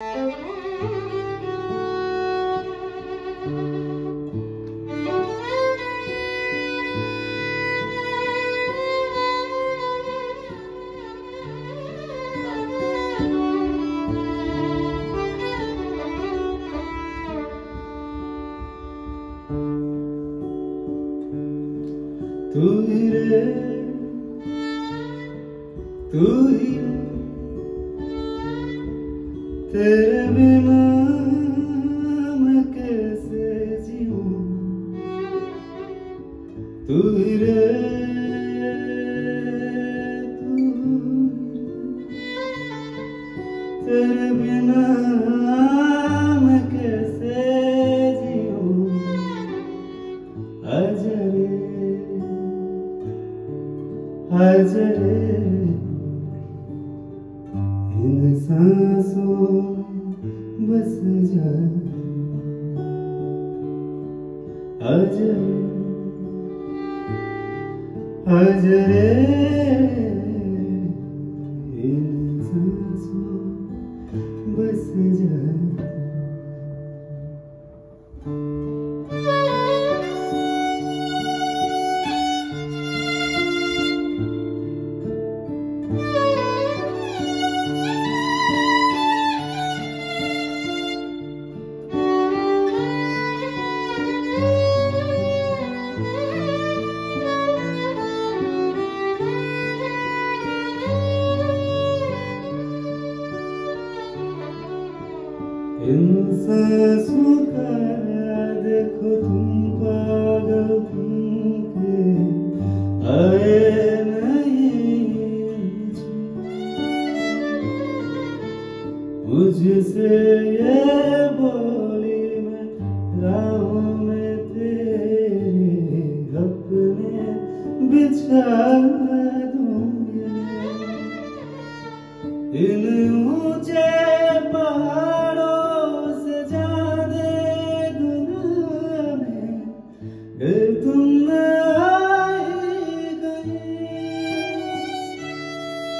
तू ही रे तू रे तेरे बिना मैं कैसे जीऊं? हजरे। इन सांसों बस जा। हजरे। हजरे इन सांसों में बस जा इन सांसों का देखो तुम पागल के आए मुझसे ये बोली मैं राहों में तेरे अपने बिछा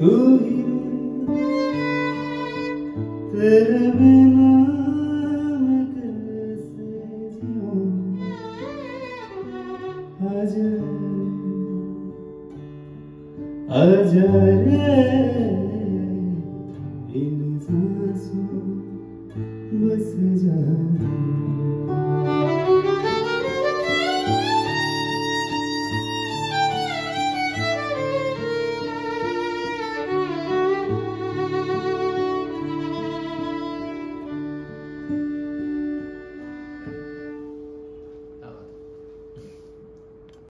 तू ही तेरे बिना आजा आजा रे इन सांसों बस जा।